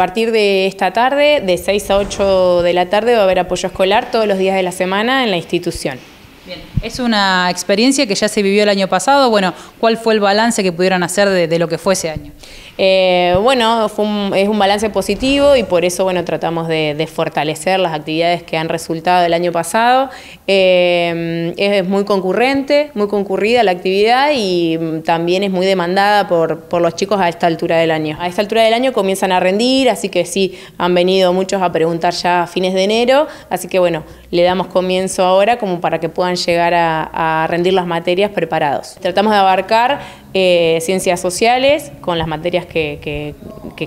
partir de esta tarde, de 6 a 8 de la tarde, va a haber apoyo escolar todos los días de la semana en la institución. Bien. Es una experiencia que ya se vivió el año pasado. Bueno, ¿cuál fue el balance que pudieron hacer de, lo que fue ese año? Eh, bueno, es un balance positivo y por eso bueno, tratamos de, fortalecer las actividades que han resultado el año pasado. Eh, es muy concurrente, muy concurrida la actividad y también es muy demandada por, por los chicos a esta altura del año. A esta altura del año comienzan a rendir, así que sí, han venido muchos a preguntar ya a fines de enero, así que bueno, le damos comienzo ahora como para que puedan llegar a, rendir las materias preparados. Tratamos de abarcar eh, ciencias sociales con las materias que,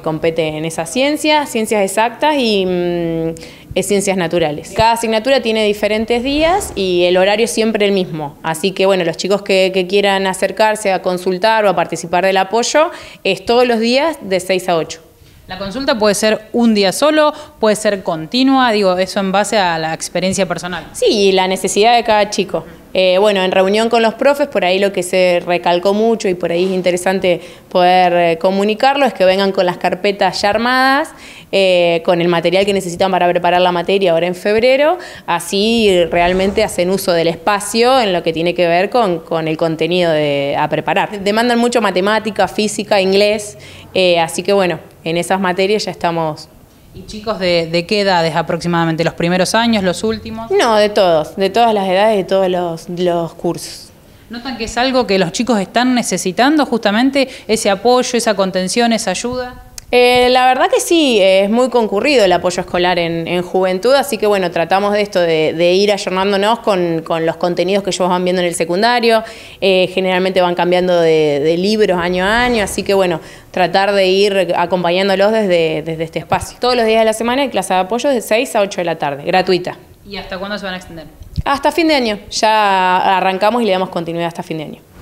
competen en esa ciencia, ciencias exactas y mm, ciencias naturales. Cada asignatura tiene diferentes días y el horario es siempre el mismo. Así que bueno, los chicos que, que quieran acercarse a consultar o a participar del apoyo es todos los días de 6 a 8. La consulta puede ser un día solo, puede ser continua, digo, eso en base a la experiencia personal. Sí, y la necesidad de cada chico. Eh, bueno, en reunión con los profes, por ahí lo que se recalcó mucho y por ahí es interesante poder eh, comunicarlo es que vengan con las carpetas ya armadas, eh, con el material que necesitan para preparar la materia ahora en febrero, así realmente hacen uso del espacio en lo que tiene que ver con, con el contenido de, a preparar. Demandan mucho matemática, física, inglés, así que bueno, en esas materias ya estamos ¿Y chicos de, qué edades aproximadamente? ¿Los primeros años, los últimos? No, de todos, de todas las edades, de todos los, los cursos. ¿Notan que es algo que los chicos están necesitando justamente, ese apoyo, esa contención, esa ayuda? Eh, la verdad que sí, es muy concurrido el apoyo escolar en, juventud, así que bueno, tratamos de esto, de, ir ayornándonos con, los contenidos que ellos van viendo en el secundario, eh, generalmente van cambiando de, libros año a año, así que bueno, tratar de ir acompañándolos desde, desde este espacio. Todos los días de la semana hay clase de apoyo de 6 a 8 de la tarde, gratuita. ¿Y hasta cuándo se van a extender? Hasta fin de año, ya arrancamos y le damos continuidad hasta fin de año.